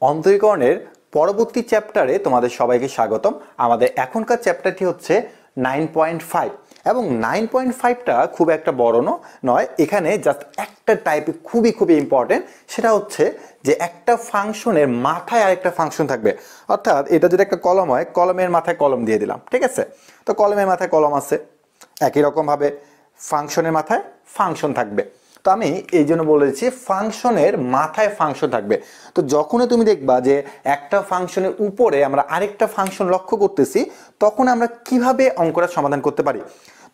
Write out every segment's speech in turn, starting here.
অন্তরীকরণের পরবর্তী চ্যাপ্টারে তোমাদের সবাইকে স্বাগতম। আমাদের এখনকার চ্যাপ্টারটি হচ্ছে নাইন পয়েন্ট ফাইভ। এবং নাইন পয়েন্ট ফাইভটা খুব একটা বড় ন- নয়, এখানে জাস্ট একটা টাইপে খুবই খুবই ইম্পর্টেন্ট সেটা হচ্ছে যে একটা ফাংশনের মাথায় আরেকটা ফাংশন থাকবে। অর্থাৎ এটা যদি একটা কলম হয়, কলমের মাথায় কলম দিয়ে দিলাম, ঠিক আছে? তো কলমের মাথায় কলম আছে, একই রকমভাবে ফাংশনের মাথায় ফাংশন থাকবে। তো আমি এই জন্য বলেছি ফাংশনের মাথায় ফাংশন থাকবে। তো যখনই তুমি দেখবা যে একটা ফাংশনের উপরে আমরা আরেকটা ফাংশন লক্ষ্য করতেছি, তখন আমরা কীভাবে অঙ্কটা সমাধান করতে পারি?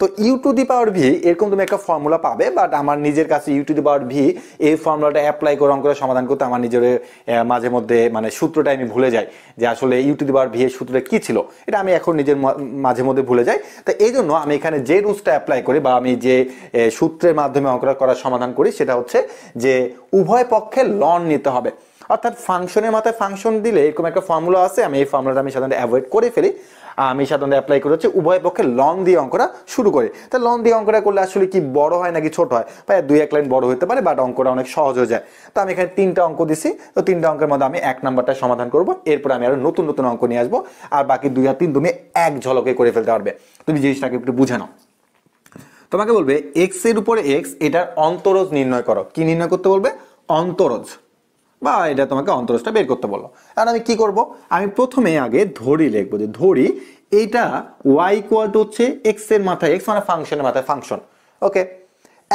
তো u to the power v এরকম তুমি একটা ফর্মুলা পাবে বাট আমার নিজের কাছে u to the power v এই ফর্মুলাটা অ্যাপ্লাই করে, অঙ্কটা সমাধান করতে আমার নিজের মাঝে মধ্যে মানে সূত্রটা আমি ভুলে যাই যে আসলে u to the power v এর সূত্রটা কি ছিল। এটা আমি এখন নিজের মাঝে মধ্যে ভুলে যাই। তো এই জন্য আমি এখানে যে রুলসটা অ্যাপ্লাই করি বা আমি যে সূত্রের মাধ্যমে অঙ্কটা করার সমাধান করি, সেটা হচ্ছে যে উভয় পক্ষে লন নিতে হবে। অর্থাৎ ফাংশনের মাথায় ফাংশন দিলে এরকম একটা ফর্মুলা আছে, আমি এই ফর্মুলাটা আমি সাধারণত অ্যাভয়েড করে ফেলি। আমি সাধারণত অ্যাপ্লাই করে হচ্ছে উভয় পক্ষে লন দিয়ে অঙ্কটা শুরু করে। তা লন দিয়ে অঙ্কটা করলে আসলে কি বড় হয় নাকি ছোট হয়? বা দুই এক লাইন বড় হতে পারে বাট অঙ্কটা অনেক সহজ হয়ে যায়। তো আমি এখানে তিনটা অঙ্ক দিছি। তো তিনটা অঙ্কের মধ্যে আমি এক নাম্বারটা সমাধান করব। এরপর আমি আরও নতুন নতুন অঙ্ক নিয়ে আসব। আর বাকি দুই আর তিন তুমি এক ঝলকে করে ফেলতে পারবে। তুমি জিনিসটাকে একটু বুঝে নাও। তোমাকে বলবে এক্সের উপরে এক্স এটার অন্তরজ নির্ণয় করো। কি নির্ণয় করতে বলবে? অন্তরজ বা এটা তোমাকে অন্তরজটা বের করতে বলো আর আমি কি করব? আমি প্রথমে আগে ধরি লিখব যে ধরি এইটা ওয়াই ইকুয়াল টু হচ্ছে এক্সের মাথায় এক্স মানে ফাংশনের মাথায় ফাংশন ওকে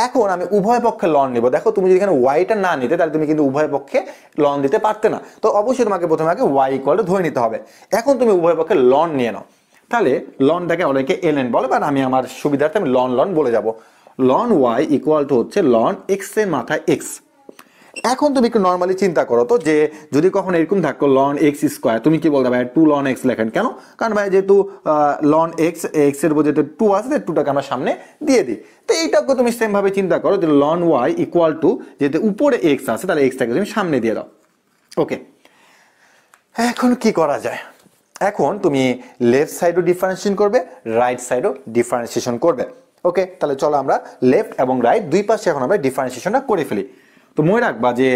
এখন আমি উভয় পক্ষে লন নিব। দেখো, তুমি যদি এখানে ওয়াইটা না নিতে, তাহলে তুমি কিন্তু উভয় পক্ষে লন দিতে পারতে না। তো অবশ্যই তোমাকে প্রথমে আগে ওয়াই ইকুয়াল ধরে নিতে হবে। এখন তুমি উভয় পক্ষে লন নিয়ে নাও। তাহলে লনটাকে অনেকে এলএন বলে বা আমি আমার সুবিধার্থে আমি লন লন বলে যাব। লন ওয়াই ইকুয়াল টু হচ্ছে লন এক্সের মাথায় এক্স এখন তুমি একটু নর্মালি চিন্তা করো তো যে যদি কখনো এরকম থাকো লন এক্স স্কোয়ার তুমি কি বলতে ভাই টু লন এক্স লেখেন কেন? কারণ ভাই যেহেতু লন এক্স এক্সের যেহেতু টু আছে টুটাকে আমরা সামনে দিয়ে দিই। তো এইটাকে তুমি সেম ভাবে চিন্তা করো যে লন ওয়াই ইকুয়াল টু যেহেতু উপরে এক্স আছে, তাহলে এক্সটাকে তুমি সামনে দিয়ে দাও। ওকে এখন কি করা যায়? এখন তুমি লেফট সাইডও ডিফারেন্সিয়েশন করবে রাইট সাইডও ডিফারেন্সিয়েশন করবে। ওকে তাহলে চলো আমরা লেফট এবং রাইট দুই পাশে এখন আমরা ডিফারেন্সিয়েশনটা করে ফেলি। তো মনে রাখবা যে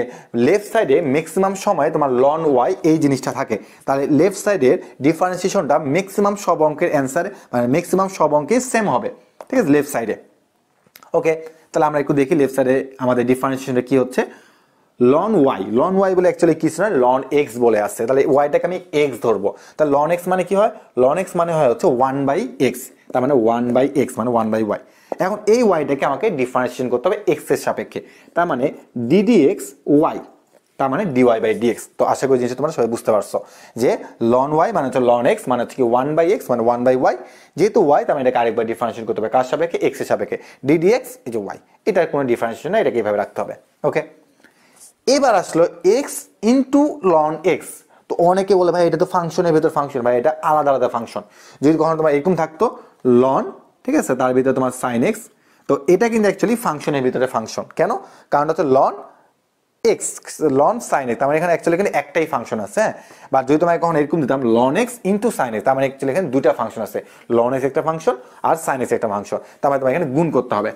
লেফট সাইডে ম্যাক্সিমাম সময় তোমার লন ওয়াই এই জিনিসটা থাকে। তাহলে লেফট সাইডের ডিফারেন্সিয়েশনটা ম্যাক্সিমাম সব অঙ্কের অ্যান্সার মানে ম্যাক্সিমাম সব অঙ্কে সেম হবে। ঠিক আছে? লেফট সাইডে ওকে তাহলে আমরা একটু দেখি লেফট সাইডে আমাদের ডিফারেন্সিয়েশনটা কি হচ্ছে? লন ওয়াই লন ওয়াই বলে অ্যাকচুয়ালি কিছু না লন এক্স বলে আসছে। তাহলে ওয়াইটাকে আমি এক্স ধরবো। তাহলে লন এক্স মানে কি হয়? লন এক্স মানে হয় হচ্ছে ওয়ান বাই এক্স তার মানে ওয়ান বাই এক্স মানে ওয়ান বাই ওয়াই এখন এই ওয়াইটাকে আমাকে ডিফারেন্সিয়েশন করতে হবে এক্সের সাপেক্ষে। তার মানে ডিডি এক্স ওয়াই তার মানে ডিওয়াই বাই ডিএক্স তো আশা করি জিনিসটা তোমরা সবাই বুঝতে পারছ যে লন ওয়াই মানে হচ্ছে লন এক্স মানে হচ্ছে কি ওয়ান বাই এক্স মানে ওয়ান বাই ওয়াই যেহেতু ওয়াই তার মানে এটাকে আরেকবার ডিফারেন্সিয়েশন করতে হবে কার সাপেক্ষে? এক্সের সাপেক্ষে। ডিডি এক্স এই যে ওয়াই এটার কোনো ডিফারেন্সিয়েশন না এটাকে এইভাবে রাখতে হবে ওকে এবার আসলো এক্স ইন্টু লন এক্স তো অনেকে বলে, ভাই, এটা তো ফাংশনের ভেতর ফাংশন ভাই, এটা আলাদা আলাদা ফাংশন যদি কখনো তোমার এরকম থাকতো লন ঠিক আছে? তার ভিতরে তোমার সাইন এক্স তো এটা কিন্তু অ্যাকচুয়ালি ফাংশনের ভিতরে ফাংশন কেন? কারণ হচ্ছে ln x ln sine x তার মানে এখানে অ্যাকচুয়ালি এখানে একটাই ফাংশন আছে হ্যাঁ? বা যদি তোমায় কখন এরকম দিতাম ln x into sine x তার মানে অ্যাকচুয়ালি এখানে দুটা ফাংশন আছে। লন এক্স একটা ফাংশন আর সাইন এক্স একটা ফাংশন তার মানে তোমার এখানে গুণ করতে হবে।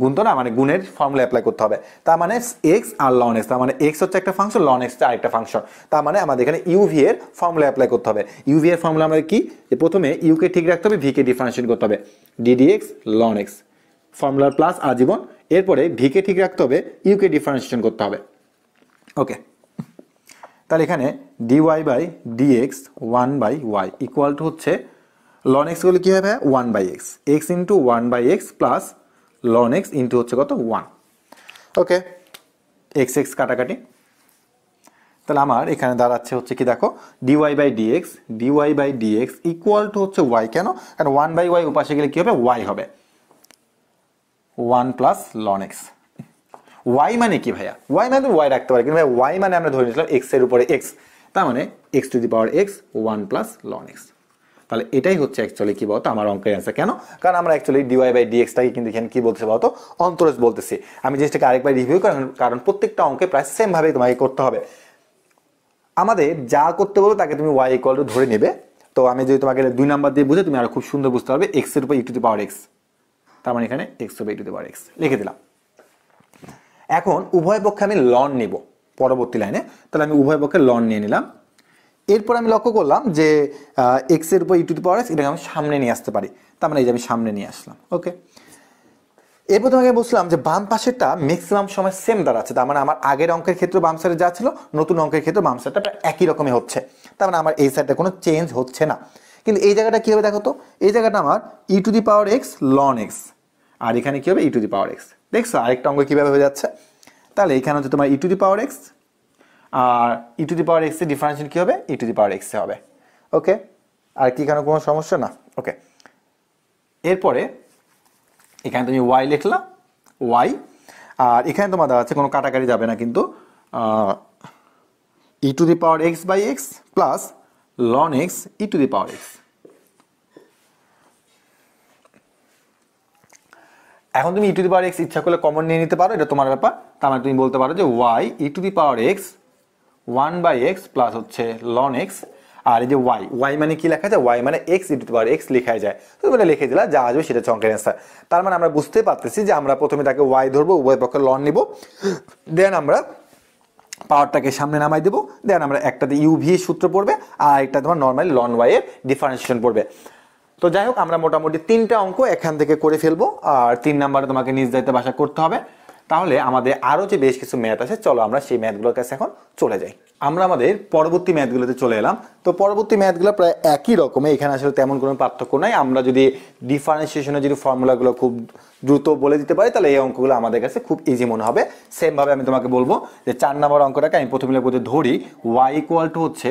গুণ তো না? মানে গুণের ফর্মুলা অ্যাপ্লাই করতে হবে। তার মানে এক্স আর লন এক্স তার মানে এক্স হচ্ছে একটা ফাংশন লন এক্স আরেকটা ফাংশন তার মানে আমাদের এখানে ইউভি এর ফর্মুলা অ্যাপ্লাই করতে হবে। ইউভি এর ফর্মুলা আমাদের কি? যে প্রথমে ইউকে ঠিক রাখতে হবে ভিকে ডিফারেন্সিয়েট করতে হবে। D d x ln x ফর্মুলার plus আজীবন। এরপরে ভিকে ঠিক রাখতে হবে ইউকে ডিফারেন্সিয়েশন করতে হবে। ওকে তাহলে এখানে d y by d x one by y equal to হচ্ছে লন এক্সগুলো কী হবে? One by x x into one by x plus ln x into হচ্ছে কত? ওয়ান ওকে এক্স এক্স কাটাকাটি। তাহলে আমার এখানে দাঁড়াচ্ছে হচ্ছে কি দেখো? D y by d x d y by d x equal to হচ্ছে ওয়াই কেন? কারণ ওয়ান বাই ওয়াই উপাশে গেলে কি হবে? ওয়াই হবে। One plus ln x y মানে কি ভাইয়া? ওয়াই মানে ওয়াই রাখতে পারি কিন্তু ভাই ওয়াই মানে আমরা ধরে নিয়েছিলাম এক্সের উপরে এক্স তার মানে x to the power x one plus ln x তাহলে এটাই হচ্ছে অ্যাকচুয়ালি কি বলতো আমার অঙ্কের অ্যান্সার কেন? কারণ আমরা অ্যাকচুয়ালি ডিওয়াই বাই ডিএক্সটাকে কিন্তু এখানে কি বলতে বলতো? অন্তরজ বলতেছি। আমি জিনিসটাকে আরেকবার রিভিউ কারণ কারণ প্রত্যেকটা অঙ্কে প্রায় সেম ভাবে তোমাকে করতে হবে। আমাদের যা করতে বলব তাকে তুমি ওয়াই ইকুয়াল টু ধরে নেবে। তো আমি যদি তোমাকে দুই নাম্বার দিয়ে বুঝে তুমি আরও খুব সুন্দর বুঝতে পারবে। এক্সের উপর ই টু দি পাওয়ার এক্স তার মানে এখানে এক্স হবে দি পাওয়ার এক্স লিখে দিলাম। এখন উভয় পক্ষে আমি লন নিব পরবর্তী লাইনে তাহলে আমি উভয় পক্ষে লন নিয়ে নিলাম। এরপর আমি লক্ষ্য করলাম যে এক্সের উপর ই টু দি পাওয়ার এক্স এটাকে আমি সামনে নিয়ে আসতে পারি। তার মানে এই যে আমি সামনে নিয়ে আসলাম ওকে এরপর তোমাকে বলছিলাম যে, বাম পাশেরটা ম্যাক্সিমাম সময় সেম দাঁড়াচ্ছে তার মানে আমার আগের অঙ্কের ক্ষেত্রে বাম সাইডে যা ছিল, নতুন অঙ্কের ক্ষেত্রে বাম সাইডটা প্রায় একই রকমই হচ্ছে। তার মানে আমার এই সাইডটা কোনো চেঞ্জ হচ্ছে না। কিন্তু এই জায়গাটা কী হবে দেখো তো? এই জায়গাটা আমার e to the power x ln x আর এখানে কী হবে? ই টু দি পাওয়ার এক্স দেখছ? আরেকটা অঙ্ক কীভাবে হয়ে যাচ্ছে? তাহলে এখানে হচ্ছে তোমার e to the power x R E to the power এক্সের ডিফারেন্সিয়েল কী হবে? ই টু দি পাওয়ার এক্সে হবে। ওকে আর কি এখানে কোনো সমস্যা? না। ওকে এরপরে এখানে তুমি ওয়াই লিখলা ওয়াই আর এখানে তোমার দেওয়া আছে কোনো কাটাকাটি যাবে না কিন্তু e to the power x by x plus ln x e to the power x এখন তুমি ই টু দি পাওয়ার এক্স ইচ্ছা করলে কমন নিয়ে নিতে পারো, এটা তোমার ব্যাপার। তার মানে তুমি বলতে পারো যে Y e to the power X one by X plus হচ্ছে লন এক্স, আর এই যে ওয়াই ওয়াই মানে কি লেখা যায়? ওয়াই মানে x e to power x লেখাই যায়। তো তুমি লিখে দিলা, যা আসবে সেটা চঙ্কের অ্যান্সার তার মানে আমরা বুঝতে পারতেছি যে আমরা প্রথমে তাকে ওয়াই ধরবো, উভয় পক্ষে লন নিব দেন আমরা পাওয়ারটাকে সামনে নামাই দেবো দেন আমরা একটাতে ইউ ভি সূত্র পড়বে, আর একটা তোমার নর্মালি লন ওয়াই এর ডিফারেন্সিয়েশন পড়বে। তো যাই হোক, আমরা মোটামুটি তিনটা অঙ্ক এখান থেকে করে ফেলব, আর তিন নাম্বারে তোমাকে নিজ দায়িত্বে বাসা করতে হবে। তাহলে আমাদের আরও যে বেশ কিছু ম্যাথ আছে, চলো আমরা সেই ম্যাথগুলোর কাছে এখন চলে যাই। আমরা আমাদের পরবর্তী ম্যাথগুলোতে চলে এলাম। তো পরবর্তী ম্যাথগুলো প্রায় একই রকমের এখানে আসলে তেমন কোনো পার্থক্য নাই। আমরা যদি ডিফারেন্সিয়েশনের যদি ফর্মুলাগুলো খুব দ্রুত বলে দিতে পারি, তাহলে এই অঙ্কগুলো আমাদের কাছে খুব ইজি মনে হবে। সেমভাবে আমি তোমাকে বলব যে চার নম্বর অঙ্কটাকে আমি প্রথমে লিখব ধরি ওয়াই ইকুয়াল টু হচ্ছে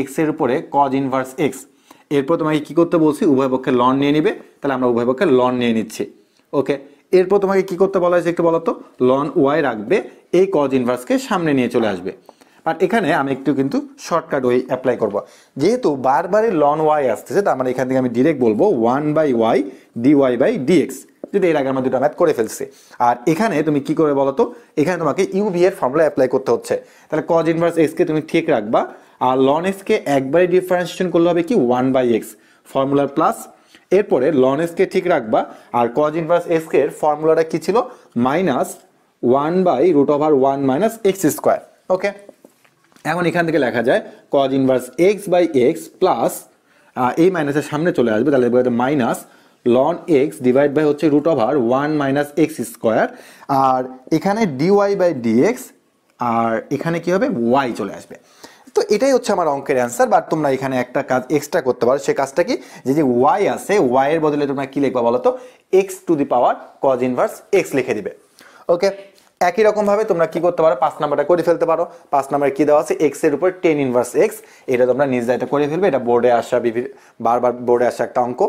এক্সের উপরে কজ ইনভার্স এক্স এরপর তোমাকে কী করতে বলছি? উভয় পক্ষে লন নিয়ে নিবে। তাহলে আমরা উভয় পক্ষে লন নিয়ে নিচ্ছি। ওকে এরপর তোমাকে কি করতে বলা হয়েছে একটু বলো তো? লন ওয়াই রাখবে, এই কজ ইনভার্সকে সামনে নিয়ে চলে আসবে। আর এখানে আমি একটু কিন্তু শর্টকাট ওই অ্যাপ্লাই করব। যেহেতু বারবারই লন ওয়াই আসতেছে, তার মানে এখান থেকে আমি ডিরেক্ট বলব one by y d y by d x যদি এর আগে আমরা দুটো ম্যাথ করে ফেলছি। আর এখানে তুমি কি করে বলো তো? এখানে তোমাকে ইউভি এর ফর্মুলা অ্যাপ্লাই করতে হচ্ছে। তাহলে কজ ইনভার্স এক্সকে তুমি ঠিক রাখবা, আর লন এক্সকে একবারে ডিফারেন্সিয়েশন করলে হবে কি? ওয়ান বাই এক্স ফর্মুলার প্লাস এরপরে লন এসকে ঠিক রাখবা, আর কজ ইনভার্স এক্সের ফর্মুলাটা কি ছিল? Minus one by root over one minus x square okay এখন এখান থেকে লেখা যায় cos inverse x by x plus এই মাইনাসের সামনে চলে আসবে, তাহলে minus ln x divide by হচ্ছে root over one minus x square আর এখানে ডিওয়াই বাই ডিএক্স আর এখানে কি হবে? ওয়াই চলে আসবে। তো এটাই হচ্ছে আমার অঙ্কের অ্যান্সার বাট তোমরা এখানে একটা কাজ এক্সট্রা করতে পারো। সে কাজটা কি? যে যে ওয়াই আছে ওয়াই এর বদলে তোমরা কি লিখবা বলো তো? X to the power cos inverse x লিখে দিবে। ওকে একই রকম ভাবে তোমরা কি করতে পারো? পাঁচ নাম্বারটা করে ফেলতে পারো। পাঁচ নাম্বারে কি দেওয়া আছে? এক্সের উপর টেন ইনভার্স এক্স এটা তোমরা নিজ দায়িত্ব করে ফেলবে। এটা বোর্ডে আসা বিভিন্ন বারবার বোর্ডে আসা একটা অঙ্ক।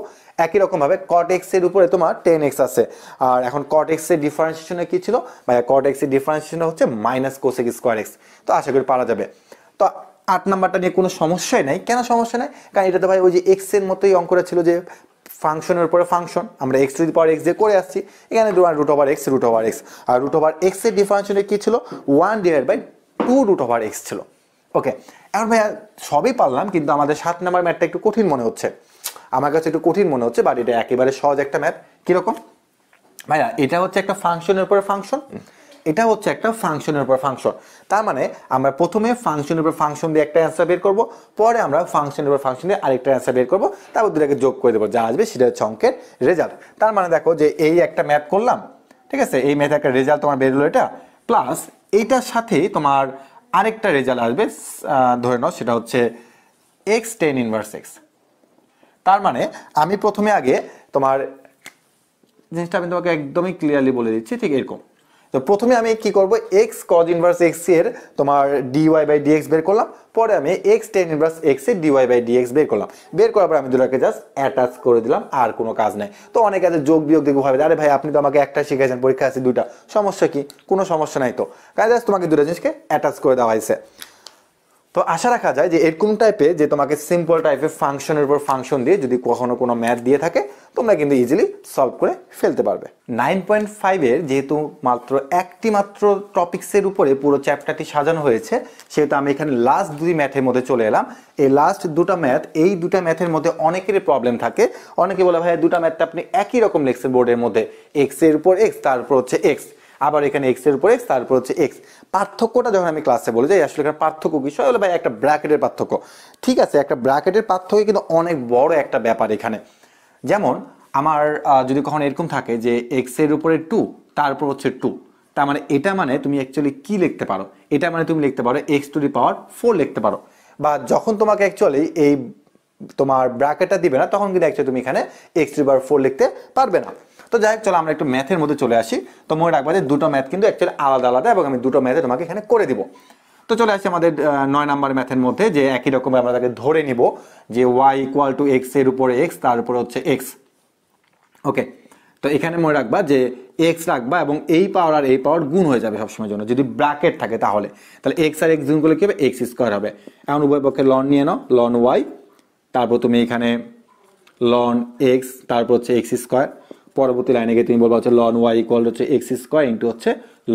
একই রকম ভাবে কট এক্সের উপরে তোমার টেন এক্স আছে। আর এখন কট এক্সের ডিফারেন্সিয়েশনে কি ছিল? বা কট এক্সের ডিফারেন্সিয়েশন হচ্ছে মাইনাস কোসেক স্কোয়ার এক্স তো আশা করি পারা যাবে। তো আট নাম্বারটা নিয়ে কোনো সমস্যাই নাই। কেন সমস্যা নাই? কারণ এটাতে ভাই ওই যে এক্সের মতোই অঙ্কটা ছিল যে ফাংশনের উপরে ফাংশন আমরা এক্স টু পাওয়ার এক্স দিয়ে করে আসছি। এখানে root over x root over x আর রুট ওভার এক্সের ডিফারেন্সিয়ালে কি ছিল? One divide by two root over x ছিল। ওকে এখন ভাইয়া সবই পারলাম, কিন্তু আমাদের সাত নাম্বার ম্যাথটা একটু কঠিন মনে হচ্ছে। আমার কাছে একটু কঠিন মনে হচ্ছে বাট এটা একেবারে সহজ একটা ম্যাথ কীরকম? ভাইয়া, এটা হচ্ছে একটা ফাংশনের উপরে ফাংশন এটা হচ্ছে একটা ফাংশনের উপর ফাংশন। তার মানে আমরা প্রথমে ফাংশনের উপর ফাংশন দিয়ে একটা অ্যান্সার বের করব, পরে আমরা ফাংশনের উপর ফাংশন দিয়ে আরেকটা অ্যান্সার বের করব, তারপর দুটাকে যোগ করে দেবো, যা আসবে সেটা হচ্ছে অঙ্কের রেজাল্ট তার মানে দেখো যে এই একটা ম্যাথ করলাম, ঠিক আছে? এই ম্যাথে একটা রেজাল্ট তোমার বেরোলো এটা প্লাস এইটার সাথে তোমার আরেকটা রেজাল্ট আসবে ধরে নাও সেটা হচ্ছে এক্স টেন ইনভার্স এক্স তার মানে আমি প্রথমে আগে তোমার জিনিসটা আমি তোমাকে একদমই ক্লিয়ারলি বলে দিচ্ছি, ঠিক এরকম। তো প্রথমে আমি কি করব? এক্স কজ ইনভার্স এক্সের তোমার ডিওয়াই বাই ডিএক্স বের করলাম। পরে আমি এক্স টেন ইনভার্স এক্সের d y by d x বের করলাম। বের করার পর আমি দুটাকে জাস্ট অ্যাটাচ করে দিলাম, আর কোনো কাজ নাই। তো অনেকে আছে যোগ বিয়োগ দেখব ভাবে আরে ভাই, আপনি তো আমাকে একটা শিখেছেন পরীক্ষা আছে দুটা সমস্যা কি? কোনো সমস্যা নাই তো। কাজ তোমাকে দুটো জিনিসকে অ্যাটাচ করে দেওয়া হয়েছে। তো আশা রাখা যায় যে এরকম টাইপে যে তোমাকে সিম্পল টাইপের ফাংশনের উপর ফাংশন দিয়ে যদি কখনো কোনো ম্যাথ দিয়ে থাকে, তোমরা কিন্তু ইজিলি সলভ করে ফেলতে পারবে। নাইন পয়েন্ট ফাইভের যেহেতু মাত্র একটি মাত্র টপিক্সের উপরে পুরো চ্যাপ্টারটি সাজানো হয়েছে, সেহেতু আমি এখানে লাস্ট দুই ম্যাথের মধ্যে চলে এলাম। এই লাস্ট দুটা ম্যাথ এই দুটা ম্যাথের মধ্যে অনেকেরই প্রবলেম থাকে। অনেকে বলে ভাই দুটা ম্যাথটা আপনি একই রকম লিখছেন বোর্ডের মধ্যে এক্সের উপর এক্স তারপর হচ্ছে এক্স আবার এখানে এক্সের উপর এক্স তারপর হচ্ছে এক্স পার্থক্যটা যখন আমি ক্লাসে বলে যাই, আসলে এখানে পার্থক্য বিষয় হলো ভাই, একটা ব্র্যাকেটের পার্থক্য। ঠিক আছে, একটা ব্র্যাকেটের পার্থক্য কিন্তু অনেক বড় একটা ব্যাপার এখানে। যেমন, আমার যদি কখনো এরকম থাকে যে এক্সের উপরে টু তারপর হচ্ছে টু তার মানে এটা মানে তুমি অ্যাকচুয়ালি কি লিখতে পারো? এটা মানে তুমি লিখতে পারো x to the power four লিখতে পারো। বা যখন তোমাকে অ্যাকচুয়ালি এই তোমার ব্র্যাকেটটা দিবে না, তখন কিন্তু অ্যাকচুয়ালি তুমি এখানে এক্স টু পাওয়ার ফোর লিখতে পারবে না। তো যাই হোক, চলো আমরা একটু ম্যাথের মধ্যে চলে আসি। তো মনে রাখবা যে দুটো ম্যাথ কিন্তু অ্যাকচুয়ালি আলাদা আলাদা এবং আমি দুটো ম্যাথে তোমাকে এখানে করে দিব। তো চলে আসি আমাদের নয় নাম্বার ম্যাথের মধ্যে, যে একই রকম আমরা তাকে ধরে নিব, যে ওয়াই ইকুয়াল টু এক্সের উপরে এক্স তার উপরে হচ্ছে এক্স ওকে তো এখানে মনে রাখবা যে এক্স রাখবা এবং এই পাওয়ার আর এই পাওয়ার গুণ হয়ে যাবে সবসময় জন্য। যদি ব্র্যাকেট থাকে তাহলে তাহলে এক্স আর এক্স গুণ করলে কি হবে? এক্স স্কোয়ার হবে। এখন উভয় পক্ষে লন নিয়ে নাও লন ওয়াই তারপর তুমি এখানে লন এক্স তারপর হচ্ছে এক্স স্কোয়ার পরবর্তী লাইনে গিয়ে তুমি বলবা হচ্ছে লন ওয়াই ইকুয়াল হচ্ছে এক্স স্কোয়ার ইন্টু হচ্ছে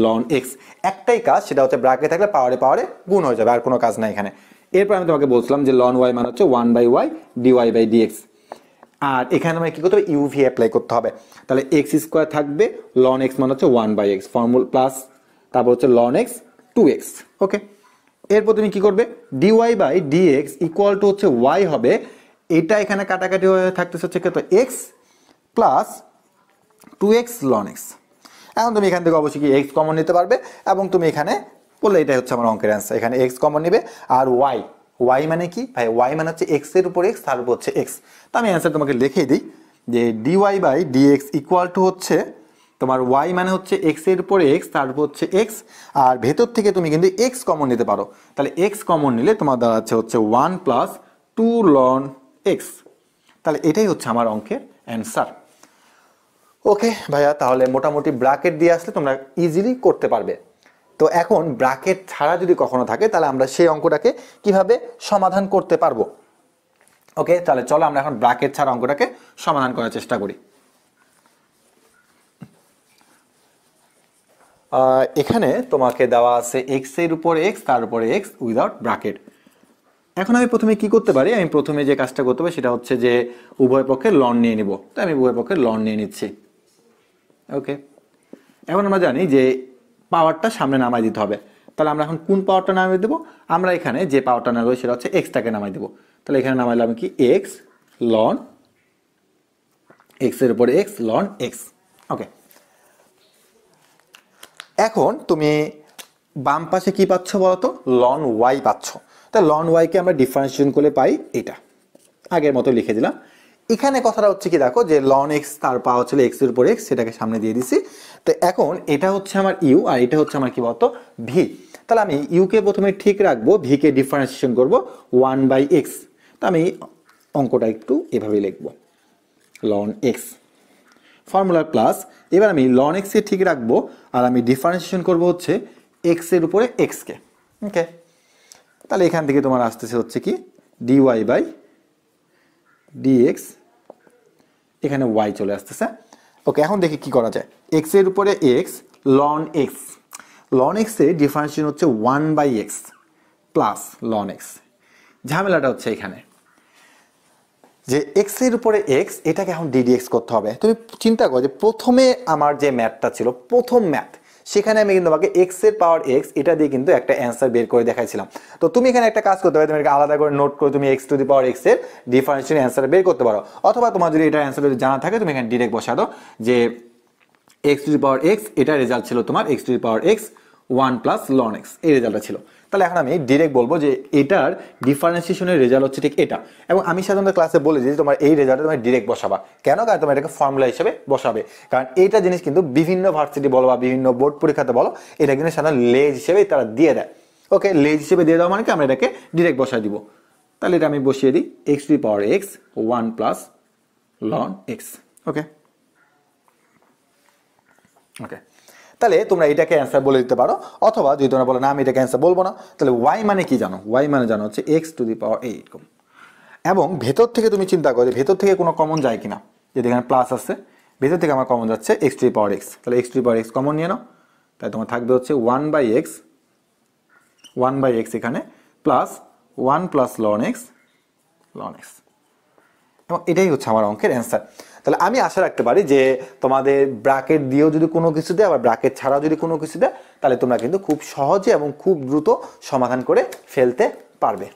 লন এক্স একটাই কাজ, সেটা হচ্ছে ব্র্যাকেট থাকলে পাওয়ারে পাওয়ারে গুণ হয়ে যাবে, আর কোনো কাজ নাই এখানে। এরপর আমি তোমাকে বলছিলাম যে লন ওয়াই মানে হচ্ছে one by y d y by d x আর এখানে আমাকে কী করতে হবে? ইউভি অ্যাপ্লাই করতে হবে। তাহলে এক্স স্কোয়ার থাকবে লন এক্স মানে হচ্ছে one by x formula plus তারপর হচ্ছে ln x two x okay এরপর তুমি কী করবে? D y by d x equal to হচ্ছে ওয়াই হবে, এটা এখানে কাটাকাটি হয়ে থাকতেছে হচ্ছে কত x plus two x ln x এখন তুমি এখান থেকে অবশ্যই কি এক্স কমন নিতে পারবে এবং তুমি এখানে বললে এটাই হচ্ছে আমার অঙ্কের অ্যান্সার এখানে এক্স কমন নেবে আর ওয়াই ওয়াই মানে কি? ভাই ওয়াই মানে হচ্ছে এক্সের উপর এক্স তার উপর হচ্ছে এক্স তো আমি অ্যান্সার তোমাকে লিখেই দিই যে d y by d x equal to হচ্ছে তোমার ওয়াই মানে হচ্ছে এক্সের উপরে এক্স তার উপর হচ্ছে এক্স আর ভেতর থেকে তুমি কিন্তু এক্স কমন নিতে পারো। তাহলে এক্স কমন নিলে তোমার দাঁড়াচ্ছে হচ্ছে one plus two ln x তাহলে এটাই হচ্ছে আমার অঙ্কের অ্যান্সার ওকে ভাইয়া, তাহলে মোটামুটি ব্র্যাকেট দিয়ে আসলে তোমরা ইজিলি করতে পারবে। তো এখন ব্র্যাকেট ছাড়া যদি কখনো থাকে, তাহলে আমরা সেই অঙ্কটাকে কীভাবে সমাধান করতে পারব? ওকে তাহলে চলো আমরা এখন ব্র্যাকেট ছাড়া অঙ্কটাকে সমাধান করার চেষ্টা করি। এখানে তোমাকে দেওয়া আছে এক্সের উপর এক্স তার উপরে এক্স উইদাউট ব্র্যাকেট এখন আমি প্রথমে কি করতে পারি? আমি প্রথমে যে কাজটা করতে পারি সেটা হচ্ছে যে উভয় পক্ষের লন নিয়ে নিব। তো আমি উভয় পক্ষের লন নিয়ে নিচ্ছি। ওকে এখন আমরা জানি যে পাওয়ারটা সামনে নামাই দিতে হবে। তাহলে আমরা এখন কোন পাওয়ারটা নামিয়ে দেবো? আমরা এখানে যে পাওয়ারটা নামাবো সেটা হচ্ছে এক্সটাকে নামাই দেবো। তাহলে এখানে নামাইলাম কি? এক্স লন এক্সের উপরে এক্স লন এক্স ওকে এখন তুমি বাম পাশে কি পাচ্ছ বলতো? লন ওয়াই পাচ্ছ। তা লন ওয়াইকে আমরা ডিফারেন্সিয়েশন করে পাই এটা। আগের মতো লিখে দিলাম। এখানে কথাটা হচ্ছে কি, দেখো, যে লন এক্স তার পাওয়া ছিল এক্সের উপর এক্স সেটাকে সামনে দিয়ে দিছি। তো এখন এটা হচ্ছে আমার ইউ আর এটা হচ্ছে আমার কি বলতো ভি তাহলে আমি ইউকে প্রথমে ঠিক রাখব ভিকে ডিফারেন্সিয়েশন করব ওয়ান বাই এক্স তা আমি অঙ্কটা একটু এভাবেই লিখব। লন এক্স ফর্মুলার প্লাস এবার আমি লন এক্সকে ঠিক রাখব, আর আমি ডিফারেন্সিয়েশন করব হচ্ছে এক্সের উপরে এক্সকে ওকে তাহলে এখান থেকে তোমার আসতেছে হচ্ছে কি d y by d x এখানে ওয়াই চলে আসতেছে। ওকে এখন দেখি কি করা যায়। এক্সের উপরে এক্স লন এক্স লন এক্সে ডিফারেন্সিয়েশন হচ্ছে one by x plus ln x ঝামেলাটা হচ্ছে এখানে। যে এক্সের উপরে এক্স এটাকে এখন ডিডিএক্স করতে হবে। তুমি চিন্তা করো যে প্রথমে আমার যে ম্যাথটা ছিল, প্রথম ম্যাথ সেখানে আমি কিন্তু আমাকে এক্সের পাওয়ার এক্স এটা দিয়ে কিন্তু একটা অ্যান্সার বের করে দেখাইছিলাম। তো তুমি এখানে একটা কাজ করতে পারো তুমি আলাদা করে নোট করে তুমি এক্স টু দি পাওয়ার এক্সের ডিফারেন্সিয়াল অ্যান্সার বের করতে পারো। অথবা তোমার যদি এটা অ্যান্সার যদি জানা থাকে, তুমি এখানে ডিরেক্ট বসা দাও যে x to the power x এটা রেজাল্ট ছিল তোমার x to the power x one plus ln x এই রেজাল্টটা ছিল। তাহলে এখন আমি ডিরেক্ট বলব যে এটার ডিফারেন্সিয়েশনের রেজাল্ট হচ্ছে ঠিক এটা। এবং আমি সাধারণত ক্লাসে বলে যে তোমার এই রেজাল্টে তোমার ডিরেক্ট বসাবা। কেন? কারণ তোমার এটাকে ফর্মুলা হিসেবে বসাবে। কারণ এইটা জিনিস কিন্তু বিভিন্ন ভার্সিটি বলো বা বিভিন্ন বোর্ড পরীক্ষাতে বলো, এটা কিন্তু সাধারণ লেজ হিসেবে তারা দিয়ে দেয়। ওকে লেজ হিসেবে দিয়ে দেওয়া মানে কি? আমরা এটাকে ডিরেক্ট বসাই দিব। তাহলে এটা আমি বসিয়ে দিই। X to power x one plus ln x okay okay তাহলে তোমরা এটাকে অ্যান্সার বলে দিতে পারো। অথবা যদি তোমরা বলো, না, আমি এটাকে অ্যান্সার বলব না, তাহলে ওয়াই মানে কি জানো? ওয়াই মানে জানো হচ্ছে x to the power eight এবং ভেতর থেকে তুমি চিন্তা করো যে ভেতর থেকে কোনো কমন যায় কিনা। যদি এখানে প্লাস আসছে, ভেতর থেকে আমার কমন যাচ্ছে x to the power x তাহলে x to the power x common নিয়ে নাও। তাই তোমার থাকবে হচ্ছে one by x one by x এখানে plus one plus ln x ln x এবং এটাই হচ্ছে আমার অঙ্কের অ্যান্সার তাহলে আমি আশা রাখতে পারি যে তোমাদের ব্রাকেট দিয়েও যদি কোনো কিছু দেয়, আবার ব্রাকেট ছাড়াও যদি কোনো কিছু দেয়, তাহলে তোমরা কিন্তু খুব সহজে এবং খুব দ্রুত সমাধান করে ফেলতে পারবে।